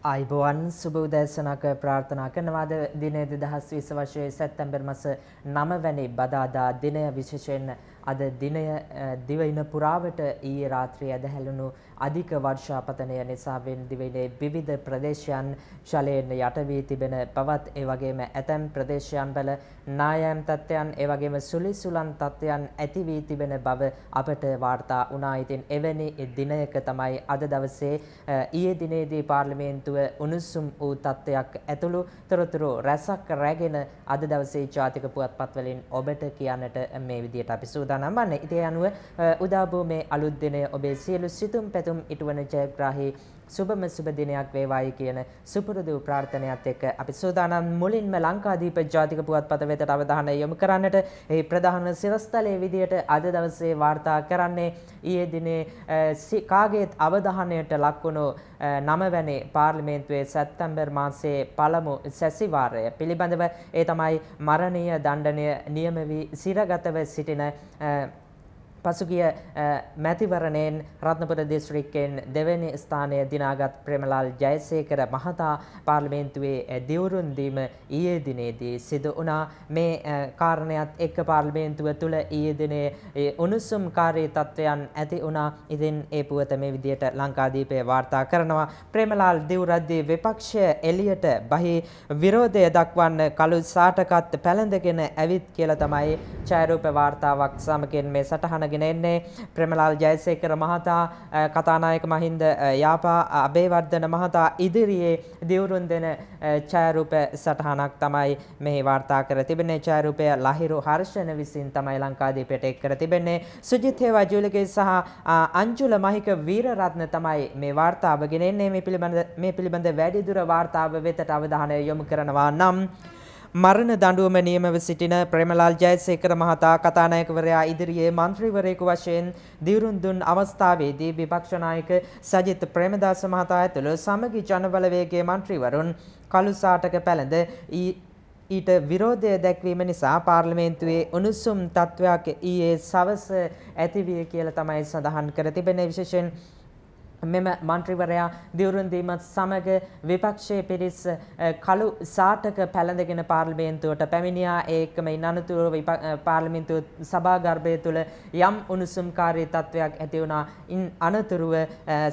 අයිබෝවන් සුබ උදෑසනක ප්‍රාර්ථනා කරනවාද? දිනය 2020 වර්ෂයේ සැප්තැම්බර් මාස 9 වැනි බදාදා දිනය විශේෂයෙන් අද දිනය දිවයින පුරාවට ඊයේ රාත්‍රියේ ඇදහැළුණු අධික වර්ෂාපතනය නිසා වෙන් දිවයිනේ විවිධ ප්‍රදේශයන් ශලයෙන් යට වී තිබෙන බවත් ඒ වගේම ඇතැම් ප්‍රදේශයන් වල නායම් තත්ත්වයන් ඒ වගේම සුලිසුලන් තත්ත්වයන් ඇති වී තිබෙන බව අපට වාර්තා වුණා. ඉතින් එවැනි දිනයක තමයි අද දවසේ ඊයේ දිනේදී පාර්ලිමේන්තුව උණුසුම් වූ තත්ත්වයක් ඇතුළු තොරතුරු රැසක් රැගෙන අද දවසේ ජාතික පුවත්පත් වලින් ඔබට කියන්නට මේ විදියට අපි සූදානම් සූදානම් වන්නේ. ඉතින් අනුව උදාබෝ මේ අලුත් දිනය ඔබේ සියලු සිතුම් පැතුම් ඉටුවන ජයග්‍රාහී සුබම සුබ දිනයක් වේවායි කියන සුපුරුදු ප්‍රාර්ථනයත් එක්ක අපි සූදානම් මුලින්ම ලංකාදීප ජාතික පුවත්පත වෙතට අවධානය යොමු කරන්නට ඒ ප්‍රධාන සිරස්තලයේ විදියට අද දවසේ වාර්තා කරන්නේ ඊයේ දිනේ කාගේත් අවධානයට ලක්වුණු නවවැනි පාර්ලිමේන්තුවේ සැප්තැම්බර් මාසයේ පළමු සැසිවාරය. පිළිබඳව ඒ තමයි මරණීය දණ්ඩනය නියම වී සිරගතව සිටින පසුගිය මැතිවරණයෙන් රත්නපුර දිස්ත්‍රික්කයෙන් දෙවැනි ස්ථානය දිනාගත් ප්‍රේමලාල් ජයසේකර මහතා පාර්ලිමේන්තුවේ දිවුරුන් දීම ඊයේ දිනේදී සිදු වුණා. මේ කාරණයක් එක්ක පාර්ලිමේන්තුව තුළ ඊයේ දිනේ උණුසුම්කාරී තත්ත්වයන් ඇති වුණා. ඉතින් ඒ පුවත මේ විදියට ලංකාදීපේ වාර්තා කරනවා. ප්‍රේමලාල් දිවුරද්දී විපක්ෂය එළියට බහි විරෝධය දක්වන්න කළු සාටකත් පැළඳගෙන ඇවිත් කියලා තමයි ඡායාරූප වාර්තාවක් සමගින් මේ සටහන අරගෙන එන්නේ. ප්‍රේමලාල් ජයසේකර මහතා කතානායක මහින්ද යාපා අබේවර්ධන මහතා ඉදිරියේ දිවුරුන් දෙන ඡායාරූප සටහනක් තමයි මෙහි වාර්තා කර තිබෙන්නේ. ඡායාරූපය ලහිරු හර්ෂණ විසින් තමයි ලංකාදීපයට එක් කර තිබෙන්නේ. සුජිත් හේවා ජූලිකේ සහ අංජුල මහික වීරරත්න තමයි මේ වාර්තාව ගෙන එන්නේ. මේ පිළිබඳ මේ පිළිබඳ වැඩිදුර වාර්තාව වෙතට අවධානය යොමු කරනවා නම් මරණ දඬුවම නියමව සිටින ප්‍රේමලාල් ජයසේකර මහතා කතානායකවරයා ඉදිරියේ මන්ත්‍රීවරයෙකු වශයෙන් දිවුරුන් දුන් අවස්ථාවේදී විපක්ෂ නායක සජිත් ප්‍රේමදාස මහතා ඇතුළු සමගි ජනබලවේගයේ මන්ත්‍රීවරුන් කළු සාටක පැළඳ ඊට විරෝධය දැක්වීම නිසා පාර්ලිමේන්තුවේ උණුසුම් තත්වයක් ඊයේ සවස ඇතිවිය කියලා තමයි සඳහන් කර තිබෙන්නේ විශේෂයෙන් මෙම මන්ත්‍රීවරයා දිවුරුන් දීමත් සමග විපක්ෂයේ පිරිස් කළු සාටක පැළඳගෙන පාර්ලිමේන්තුවට පැමිණියා. ඒකම ඉන් අනතුරුව පාර්ලිමේන්තුව සභාගර්භය තුළ යම් උණුසුම්කාරී තත්වයක් ඇති වුණා. ඉන් අනතුරුව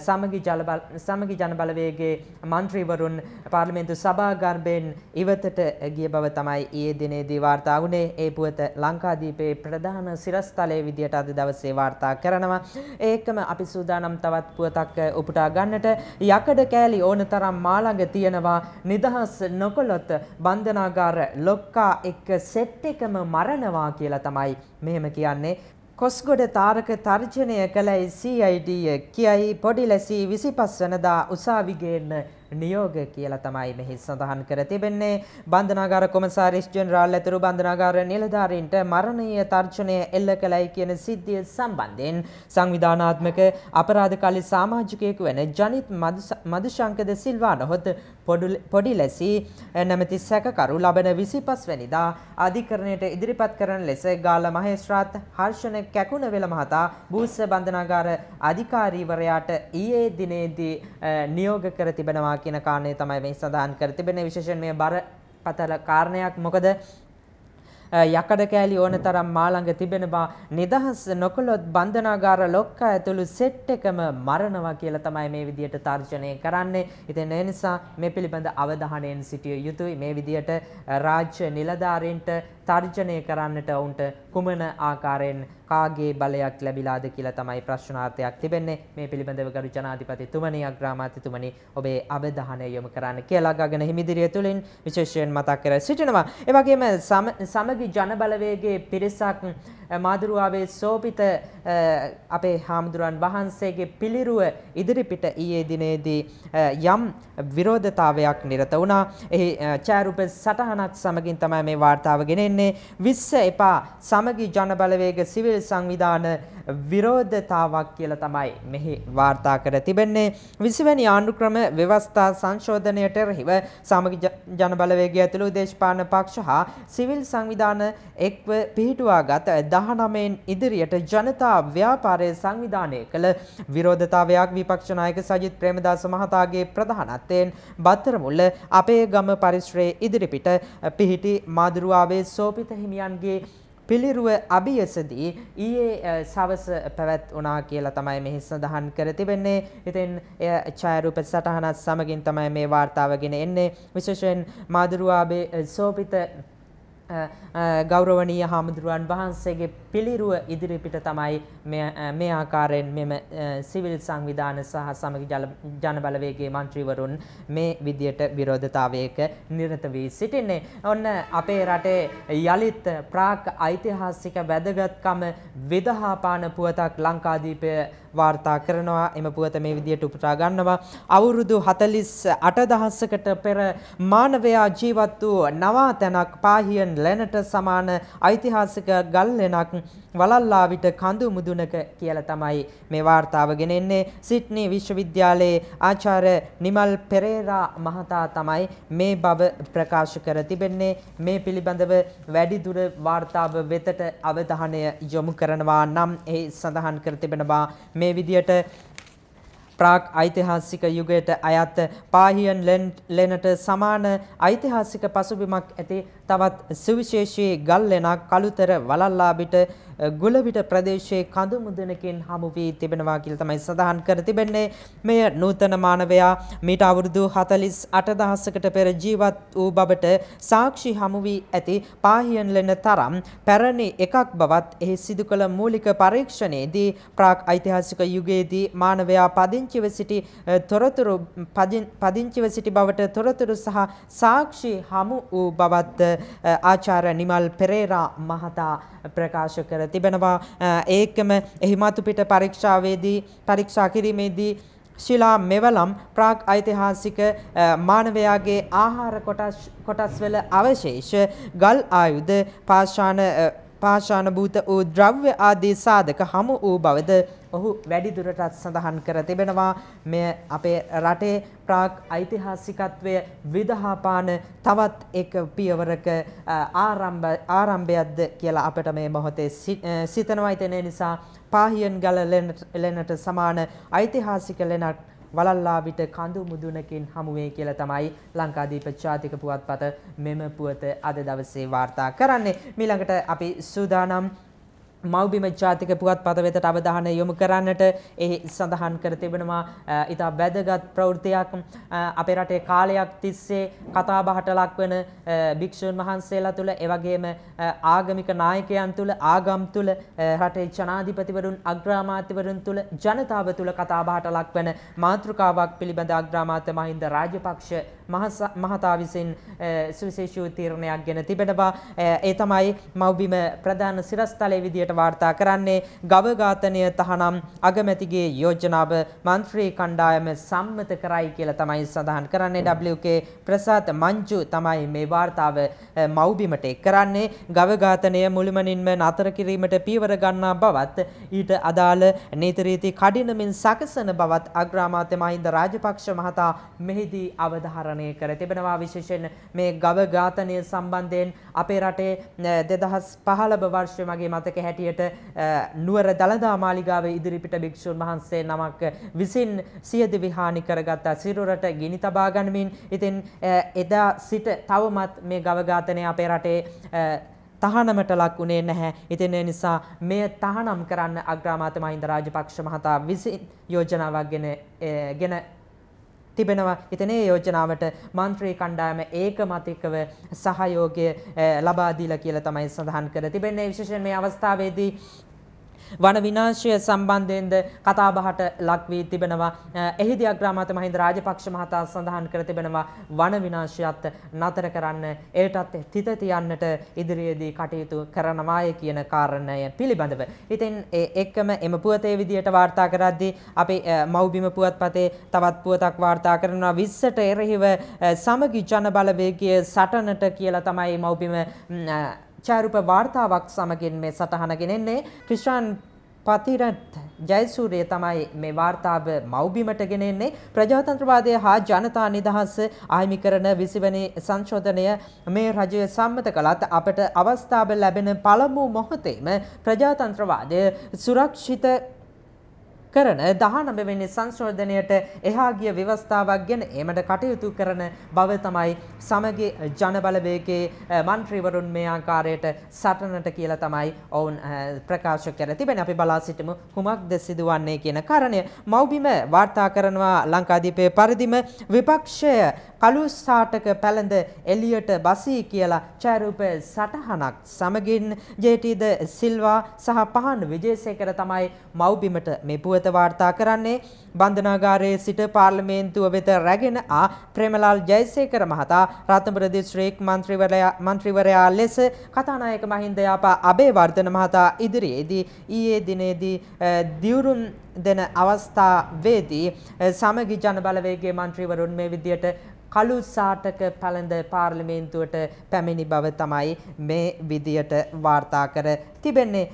සමගි ජලබල සමගි ජනබලවේගයේ මන්ත්‍රීවරුන් පාර්ලිමේන්තු සභාගර්භයෙන් ඉවතට ගිය බව තමයි ඊයේ දිනේදී වාර්තා වුණේ. ඒ පුවත ලංකාදීපයේ ප්‍රධාන සිරස්තලයේ විදියට අද දවසේ වාර්තා කරනවා. ඒකම අපි සූදානම් තවත් පුවතක් සාර්ථකයක් උපුටා ගන්නට. යකඩ කෑලි ඕන තරම් මාළඟ තියෙනවා. නිදහස් නොකොලොත් බන්ධනාගාර ලොක්කා එක්ක සෙට් එකම මරණවා කියලා තමයි මෙහෙම කියන්නේ. කොස්ගොඩ තාරක තර්ජනය කළයි CID කියයි පොඩි ලැසි 25 වනදා උසාවිගේන්න නියෝග කියලා තමයි මෙහි සඳහන් කර තිබෙන්නේ. බන්ධනාගාර කොමසාරිස් ජෙනරාල් ඇතුළු බන්ධනාගාර නිලධාරීන්ට මරණීය තර්ජනය එල්ල කළයි කියන සිද්ධිය සම්බන්ධයෙන් සංවිධානාත්මක අපරාධකාලි සමාජිකයෙකු වන ජනිත් මදුශංකද සිල්වා නොහොත් පොඩි ලැසි නැමැති සැකකරු ලබන 25 වැනිදා අධිකරණයට ඉදිරිපත් කරන ලෙස ගාල්ල මහේස්ත්‍රාත් හර්ෂණ කැකුණවෙල මහතා බූස්ස බන්ධනාගාර අධිකාරීවරයාට ඊයේ දිනේදී නියෝග කර තිබෙනවා වෙනවා කියන කාරණය තමයි මේ සඳහන් කර තිබෙන්නේ විශේෂයෙන් මේ බරපතල කාරණයක් මොකද යකඩ කෑලි ඕන තරම් මා ළඟ තිබෙන බා නිදහස් නොකළොත් බන්ධනාගාර ලොක්කා ඇතුළු සෙට් එකම මරනවා කියලා තමයි මේ විදියට තර්ජනය කරන්නේ. ඉතින් ඒ නිසා මේ පිළිබඳ අවධානයෙන් සිටිය යුතුයි. මේ විදියට රාජ්‍ය නිලධාරීන්ට තර්ජනය කරන්නට ඔවුන්ට කුමන ආකාරයෙන් කාගේ බලයක් ලැබිලාද කියලා තමයි ප්‍රශ්නාර්ථයක් තිබෙන්නේ. මේ පිළිබඳව ගරු ජනාධිපතිතුමනි අග්‍රාමාත්‍යතුමනි ඔබේ අවධානය යොමු කරන්න කියලා ගගන හිමිදිරිය තුලින් විශේෂයෙන් මතක් කර සිටිනවා. ඒ වගේම සමගි ජනබලවේගයේ පිරිසක් මාදුරුවාවේ සෝපිත අපේ හාමුදුරන් වහන්සේගේ පිළිරුව ඉදිරිපිට ඊයේ දිනේදී යම් විරෝධතාවයක් නිරත වුණා. එහි ඡායාරූප සටහනක් සමගින් තමයි මේ වාර්තාව ගෙනෙන්නේ. විස්ස එපා සමගි ජනබලවේග සිවිල් සංවිධාන විරෝධතාවක් කියලා තමයි මෙහි වාර්තා කර තිබෙන්නේ 20 වෙනි ආණ්ඩුක්‍රම ව්‍යවස්ථා සංශෝධනයට එරෙහිව සමගි ජන බලවේගය ඇතුළු දේශපාලන පක්ෂ හා සිවිල් සංවිධාන එක්ව පිහිටුවාගත් 19න් ඉදිරියට ජනතා ව්‍යාපාරය සංවිධානය කළ විරෝධතාවයක් විපක්ෂ නායක සජිත් ප්‍රේමදාස මහතාගේ ප්‍රධානත්වයෙන් බත්තරමුල්ල අපේ ගම පරිශ්‍රයේ ඉදිරිපිට පිහිටි මාදුරුවාවේ සෝපිත හිමියන්ගේ පිළිරුව අභියසදී ඊයේ සවස පැවැත් වුණා කියලා තමයි මෙහි සඳහන් කර තිබෙන්නේ. ඉතින් එය ඡායාරූප සටහනත් සමගින් තමයි මේ වාර්තාවගෙන එන්නේ. විශේෂයෙන් මාදුරුවාවේ සෝපිත ගෞරවනීය හාමුදුරුවන් වහන්සේගේ පිළිරුව ඉදිරිපිට තමයි මේ ආකාරයෙන් මෙම සිවිල් සංවිධාන සහ සමග ජනබලවේගේ මන්ත්‍රීවරුන් මේ විදියට විරෝධතාවයක නිරත වී සිටින්නේ. ඔන්න අපේ රටේ යළිත් ප්‍රාග් ඓතිහාසික වැදගත්කම විදහාපාන පුවතක් ලංකාදීපය වාර්තා කරනවා. එම පුවත මේ විදියට උපුටා ගන්නවා. අවුරුදු 48000කට පෙර මානවයා ජීවත් වූ නවාතැනක් පාහියන් ලැනට සමාන ඓතිහාසික ගල් ලෙනක් වලල්ලා විට කඳු මුදුනක කියලා තමයි මේ වාර්තාව ගෙනෙන්නේ. සිඩ්නි විශ්වවිද්‍යාලයේ ආචාර්ය නිමල් පෙරේරා මහතා තමයි මේ බව ප්‍රකාශ කර තිබෙන්නේ. මේ පිළිබඳව වැඩිදුර වාර්තාව වෙතට අවධානය යොමු කරනවා නම් එහි සඳහන් කර තිබෙනවා. මේ විදියට ප්‍රාග් ඓතිහාසික යුගයට අයත් පාහියන් ලෙනට සමාන ඓතිහාසික පසුබිමක් ඇති තවත් සුවිශේෂී ගල් ලෙනක් කළුතර වලල්ලාබිට ගුලවිට ප්‍රදේශයේ කඳු මුදනකින් හමු වී තිබෙනවා කියලා තමයි සඳහන් කර තිබෙන්නේ. මෙය නූතන මානවයා මීට අවුරුදු 48000කට පෙර ජීවත් වූ බවට සාක්ෂි හමු වී ඇති පාහියන් ලෙන තරම් පැරණි එකක් බවත් එහි සිදු කළ මූලික පරීක්ෂණයේදී ප්‍රාග් ඓතිහාසික යුගයේදී මානවයා පදිංචිව සිටි තොරතුරු පදිංචිව සිටි බවට තොරතුරු සහ සාක්ෂි හමු වූ බවත් ආචාර්ය නිමල් පෙරේරා මහතා ප්‍රකාශ කර තිබෙනවා. ඒකම එහි මතු පිට පරීක්ෂාවේදී පරීක්ෂා කිරීමේදී ශිලා මෙවලම් ප්‍රාග් ඓතිහාසික මානවයාගේ ආහාර කොටස් කොටස්වල අවශේෂ ගල් ආයුධ පාෂාණ පාෂාණ භූත වූ ද්‍රව්‍ය ආදී සාධක හමු වූ බවද ඔහු වැඩිදුරටත් සඳහන් කර තිබෙනවා. මෙය අපේ රටේ ප්‍රාග් ඓතිහාසිකත්වය විදහාපාන තවත් එක පියවරක ආරම්භ ආරම්භයක්ද කියලා අපිට මේ මොහොතේ සිතනවා. ඉතින් නිසා පාහියන් ගල ලෙනට සමාන ඓතිහාසික ලෙනක් වලල්ලා විට කඳු මුදුනකින් හමුවේ කියලා තමයි ලංකාදීප ජාතික පුවත්පත මෙම පුවත අද දවසේ වාර්තා කරන්නේ. මීළඟට අපි සූදානම් මව්බිම ජාතික පුවත්පත වෙතට අවධානය යොමු කරන්නට එහි සඳහන් කර තිබෙනවා. ඉතා වැදගත් ප්‍රවෘත්තියක්. අපේ රටේ කාලයක් තිස්සේ කතාබහට ලක්වන භික්ෂූන් වහන්සේලා තුළ එවැගේම ආගමික නායකයන් තුළ ආගම් තුළ රටේ ජනාධිපතිවරුන් අග්‍රාමාත්‍යවරුන් තුළ ජනතාව තුළ කතාබහට ලක්වන මාතෘකාවක් පිළිබඳ අග්‍රාමාත්‍ය මහින්ද රාජපක්ෂ මහතා විසින් සුවිශේෂී තීරණයක් ගෙන තිබෙනවා. ඒ තමයි මව්බිම ප්‍රධාන සිරස්තලයේ විදියට වාර්තා කරන්නේ ගව ඝාතනය තහනම් අගමැතිගේ යෝජනාව මන්ත්‍රී කණ්ඩායම සම්මත කරයි කියලා තමයි සඳහන් කරන්නේ. WK ප්‍රසාද් මංජු තමයි මේ වාර්තාව මව්බිමට එක් කරන්නේ. ගව ඝාතනය මුළුමනින්ම නතර කිරීමට පියවර ගන්නා බවත් ඊට අදාළ නීති රීති කඩිනමින් සකසන බවත් අග්‍රාමාත්‍ය මහින්ද රාජපක්ෂ මහතා මෙහිදී අවධාරණය කර තිබෙනවා. විශේෂයෙන් මේ ගව ඝාතනය සම්බන්ධයෙන් අපේ රටේ 2015 වර්ෂයේ මගේ මතක හැටියට හැටියට නුවර දළදා මාලිගාවේ ඉදිරිපිට භික්ෂුන් වහන්සේ නමක් විසින් සියදිවි හානි කරගත්තා සිරුරට ගිනි තබා ගනිමින් ඉතින් එදා සිට තවමත් මේ ගව ඝාතනය අපේ රටේ තහනමට ලක් වුණේ නැහැ. ඉතින් ඒ නිසා මෙය තහනම් කරන්න අග්‍රාමාත්‍ය මහින්ද රාජපක්ෂ මහතා විසින් යෝජනාවක් ගෙන ගෙන තිබෙනවා. ඉතින් ඒ යෝජනාවට මන්ත්‍රී කණ්ඩායම ඒකමතිකව සහයෝගය ලබා දීලා කියලා තමයි සඳහන් කර තිබෙන්නේ. විශේෂයෙන් මේ අවස්ථාවේදී වන විනාශය සම්බන්ධයෙන්ද කතාබහට ලක් වී තිබෙනවා. එහිදී අග්‍රාමාත්‍ය මහින්ද රාජපක්ෂ මහතා සඳහන් කර තිබෙනවා වන විනාශයත් නතර කරන්න ඒටත් තිත තියන්නට ඉදිරියේදී කටයුතු කරනවාය කියන කාරණය පිළිබඳව. ඉතින් ඒ එක්කම එම පුවතේ විදියට වාර්තා කරද්දී අපි මව්බිම පුවත්පතේ තවත් පුවතක් වාර්තා කරනවා 20ට එරෙහිව සමගි ජන බලවේගයේ සටනට කියලා තමයි මව්බිම ඡායාරූප වාර්තාවක් සමගින් මේ සටහන ගෙනෙන්නේ ක්‍රිෂාන් පතිරත් ජයසූරිය තමයි මේ වාර්තාව මව්බිමට ගෙන එන්නේ ප්‍රජාතන්ත්‍රවාදය හා ජනතා නිදහස ආයිමි කරන 20 වෙනි සංශෝධනය මේ රජය සම්මත කළත් අපට අවස්ථාව ලැබෙන පළමු මොහොතේම ප්‍රජාතන්ත්‍රවාදය සුරක්ෂිත කරන දහ නබවෙනි සංශෝධනයට එහාගිය ව්‍යවස්ථාවක් ගැන ඒමට කටයුතු කරන බව තමයි සමගේ ජනබලවේගේ මන්ත්‍රීවරුන් මේ ආකාරයට සටනට කියලා තමයි ඔවුන් ප්‍රකාශ කර තිබෙන අපි බලා සිටමු කුමක්ද සිදුවන්නේ කියන කරණය. මව්බිම වාර්තා කරනවා ලංකාදීපය පරිදිම විපක්ෂය කළු සාටක පැළඳ එලියට බසී කියලා ඡායාරූප සටහනක් සමගින් ජේටීද සිල්වා සහ පහන් විජේසේකර තමයි මව්බිමට මේ පුවත වාර්තා කරන්නේ. බන්ධනාගාරයේ සිට පාර්ලිමේන්තුව වෙත රැගෙන ආ ප්‍රේමලාල් ජයසේකර මහතා රත්නපුර දිස්ත්‍රික් මන්ත්‍රීවරයා මන්ත්‍රීවරයා ලෙස කතානායක මහින්ද යාපා අබේවර්ධන මහතා ඉදිරියේදී ඊයේ දිනේදී දියුරුම් දෙන අවස්ථාවේදී සමගි ජන බලවේගයේ මන්ත්‍රීවරුන් මේ විදියට කළු සාටක පැළඳ පාර්ලිමේන්තුවට පැමිණි බව තමයි මේ විදියට වාර්තා කර තිබෙන්නේ.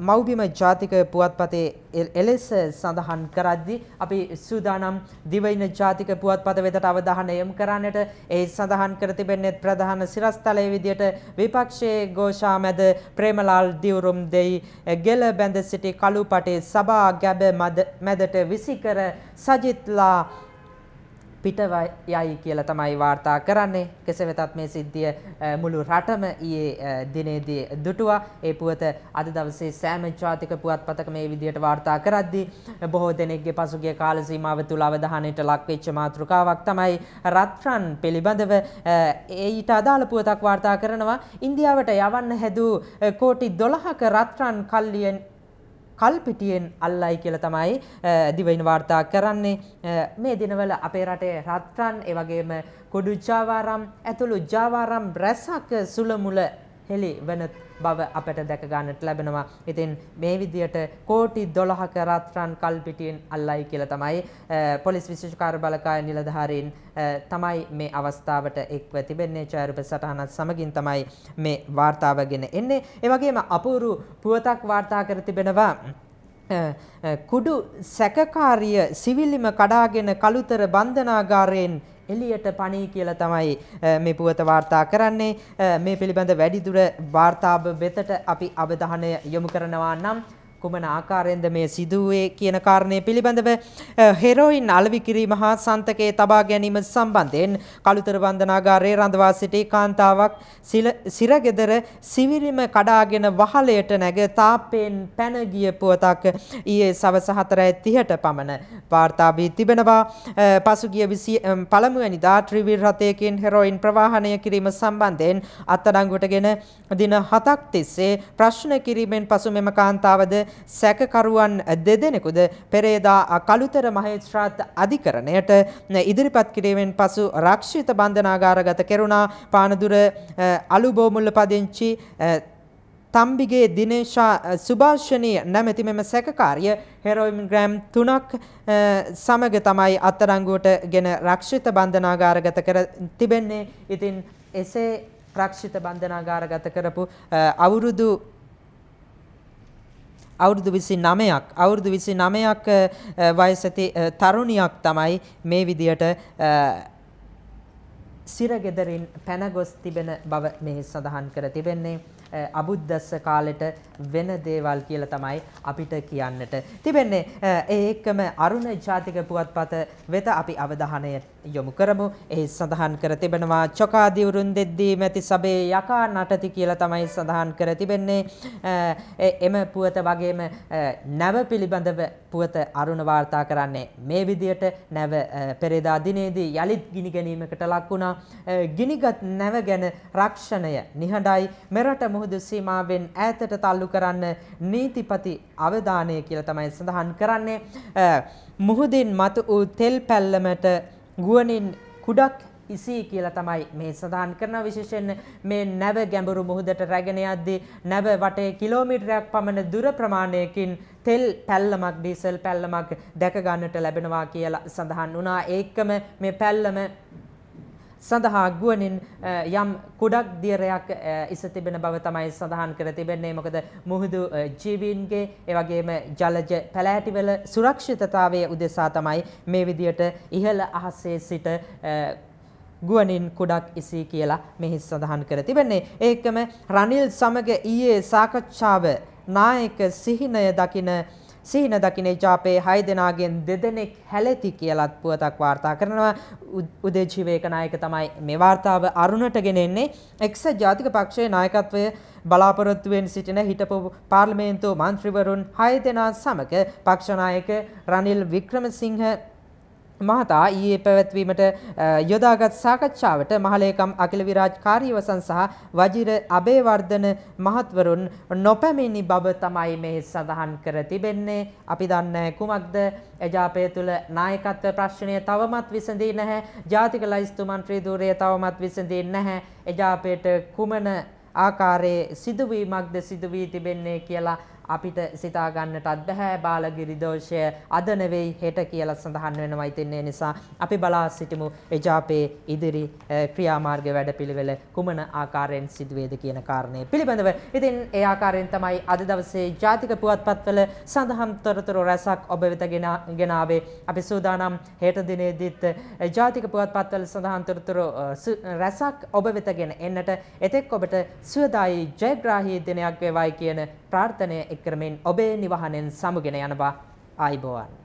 මෞබිම ජාතික පුවත්පතේ එලෙස සඳහන් කරද්දී අපි සූදානම් දිවයින ජාතික පුවත්පත වෙතට අවධානය යොමු කරන්නට ඒ සඳහන් කර තිබෙන්නේ ප්‍රධාන සිරස්තලයේ විදියට විපක්ෂයේ ഘോഷා මැද ප්‍රේමලාල් දිවුරුම් දෙයි ගෙල බැඳ සිටි කළු පටේ සභා ගැබ මැදට විසිකර සජිත්ලා පිටයයි කියලා තමයි වාර්තා කරන්නේ. කෙසේ වෙතත් මේ සිද්ධිය මුළු රටම ඊයේ දිනේදී දුටුවා. ඒ පුවත අද දවසේ සෑම ජාතික පුවත්පතක මේ විදියට වාර්තා කරද්දී බොහෝ දෙනෙක්ගේ පසුගිය කාල සීමාව තුල අවධානයට ලක් වෙච්ච මාතෘකාවක් තමයි රත්රන් පිළිබඳව ඊට අදාළ පුවතක් වාර්තා කරනවා. ඉන්දියාවට යවන්න හැදූ කෝටි 12ක රත්රන් කල්ලියෙන් කල්පිටියෙන් අල්ලයි කියලා තමයි දිවයින වාර්තා කරන්නේ. මේ දිනවල අපේ රටේ රත්රන් ඒ වගේම කුඩු ජාවාරම් ඇතුළු ජාවාරම් රැසක් සුළමුල හෙළි වන බව අපට දැක ගන්නට ලැබෙනවා. ඉතින් මේ විදියට කෝටි 12ක රත්රන් කල්පිටියෙන් අල්ලයි කියලා තමයි පොලිස් විශේෂ කාර්ය බලකාය නිලධාරීන් තමයි මේ අවස්ථාවට එක්ව තිබෙන්නේ ඡායාරූප සටහනත් සමගින් තමයි මේ වාර්තාවගෙන එන්නේ. ඒ වගේම අපූරු පුවතක් වාර්තා කර තිබෙනවා කුඩු සැකකාරිය සිවිලිම කඩාගෙන කළුතර බන්ධනාගාරයෙන් එළියට පණී කියලා තමයි මේ පුවත වාර්තා කරන්නේ. මේ පිළිබඳ වැඩිදුර වාර්තාව වෙතට අපි අවධානය යොමු කරනවා නම් කුමන ආකාරයෙන්ද මේ සිදුවේ කියන කාරණය පිළිබඳව හෙරෝයින් අලෙවි කිරීම හා සන්තකයේ තබා ගැනීම සම්බන්ධයෙන් කළුතර බන්ධනාගාරයේ රඳවා සිටි කාන්තාවක් සිරගෙදර සිවිරිම කඩාගෙන වහලයට නැග තාප්පයෙන් පැන ගිය පුවතක් ඊයේ සවස 4:30ට පමණ වාර්තා වී තිබෙනවා. පසුගිය පළමුවැනිදා ත්‍රිවිල් රථයකින් හෙරෝයින් ප්‍රවාහනය කිරීම සම්බන්ධයෙන් අත්අඩංගුවටගෙන දින 7ක් තිස්සේ ප්‍රශ්න කිරීමෙන් පසු මෙම කාන්තාවද සැකකරුවන් දෙදෙනෙකුද පෙරේදා කළුතර මහේස්ත්‍රාත් අධිකරණයට ඉදිරිපත් කිරීමෙන් පසු රක්ෂිත බන්ධනාගාරගත කෙරුණා පානදුර අලුබෝමුල්ල පදිංචි තම්බිගේ දිනේශා සුභාෂණී නැමැති මෙම සැකකාරිය හෙරෝයින් ග්‍රෑම් තුනක් සමග තමයි අත්අඩංගුවට ගෙන රක්ෂිත බන්ධනාගාරගත කර තිබෙන්නේ. ඉතින් එසේ රක්ෂිත බන්ධනාගාරගත කරපු අවුරුදු අවුරුදු 29ක් අවුරුදු 29ක් වයස ඇති තරුණියක් තමයි මේ විදියට සිරගෙදරින් පැන ගොස් තිබෙන බව මෙහි සඳහන් කර තිබෙන්නේ. අබුද්දස්ස කාලෙට වෙන දේවල් කියලා තමයි අපිට කියන්නට තිබෙන්නේ. ඒ එක්කම අරුණ ජාතික පුවත්පත වෙත අපි අවධානය යොමු කරමු. එහි සඳහන් කර තිබෙනවා චොකා දිවුරුන් දෙද්දී මැති සබේ යකා නටති කියලා තමයි සඳහන් කර තිබෙන්නේ. එම පුවත වගේම නැව පිළිබඳව පුවත අරුණ වාර්තා කරන්නේ මේ විදියට නැව පෙරේදා දිනේදී යලිත් ගිනි ගැනීමකට ලක් වුණා. ගිනිගත් නැව ගැන රක්ෂණය නිහඬයි මෙරට මුහුදු සීමාවෙන් ඈතට තල්ලු කරන්න නීතිපති අවධානය කියලා තමයි සඳහන් කරන්නේ. මුහුදින් මතු වූ තෙල් පැල්ලමට ගුවනින් කුඩක් ඉසී කියලා තමයි මේ සඳහන් කරන විශේෂයෙන් මේ නැව ගැඹුරු මුහුදට රැගෙන යද්දී නැව වටේ කිලෝමීටරයක් පමණ දුර ප්‍රමාණයකින් තෙල් පැල්ලමක් ඩීසල් පැල්ලමක් දැක ගන්නට ලැබෙනවා කියලා සඳහන් වුණා. ඒකම මේ පැල්ලම සඳහා ගුවනින් යම් කුඩක් දියරයක් ඉස තිබෙන බව තමයි සඳහන් කර තිබෙන්නේ. මොකද මුහුදු ජීවීන්ගේ ඒ වගේම ජලජ පැලෑටිවල සුරක්ෂිතතාවය උදෙසා තමයි මේ විදියට ඉහළ අහසේ සිට ගුවනින් කුඩක් ඉසී කියලා මෙහි සඳහන් කර තිබෙන්නේ. ඒකම රනිල් සමග ඊයේ සාකච්ඡාව නායක සිහිනය දකින සිහින දකිනේ ජාපේ 6 දෙනාගෙන් දෙදෙනෙක් හැලෙති කියලත් පුවතක් වාර්තා කරනවා. උදේ ජීවේක නායක තමයි මේ වාර්තාව අරුණට ගෙනෙන්නේ. එක්සත් ජාතික පක්ෂයේ නායකත්වය බලාපොරොත්තුවෙන් සිටින හිටපු පාර්ලිමේන්තු මන්ත්‍රීවරුන් 6 දෙනා සමග පක්ෂ නායක රනිල් වික්‍රමසිංහ මහතා ඊයේ පැවැත්වීමට යොදාගත් සාකච්ඡාවට මහලේකම් අකිල විරාජ් කාර්යවසන් සහ වජිර අබේවර්ධන මහත්වරුන් නොපැමිණි බව තමයි මේ සඳහන් කර තිබෙන්නේ. අපි දන්නේ කුමක්ද එජාපය තුළ නායකත්ව ප්‍රශ්නය තවමත් විසඳී නැහැ. ජාතික ලයිස්තු මන්ත්‍රී ධූරය තවමත් විසඳී නැහැ. එජාපයට කුමන ආකාරයේ සිදුවීමක්ද සිදු වී තිබෙන්නේ කියලා අපිට සිතා ගන්නටත් බෑ බාලගිරි දෝෂය අද නෙවෙයි හෙට කියලා සඳහන් වෙනවා. ඉතින් ඒ නිසා අපි බලා සිටිමු එජාපේ ඉදිරි ක්‍රියාමාර්ග වැඩපිළිවෙල කුමන ආකාරයෙන් සිදුවේද කියන කාරණය පිළිබඳව. ඉතින් ඒ ආකාරයෙන් තමයි අද දවසේ ජාතික පුවත්පත්වල සඳහන් තොරතුරු රැසක් ඔබ වෙත ගෙනාවේ. අපි සූදානම් හෙට දිනේදීත් ජාතික පුවත්පත්වල සඳහන් තොරතුරු රැසක් ඔබ වෙතගෙන එන්නට එතෙක් ඔබට සුවදායි ජයග්‍රාහී දිනයක් වේවායි කියන ප්‍රාර්ථනය එක් කරමින් ඔබේ නිවහනෙන් සමුගෙන යනවා. ආයිබෝවන්.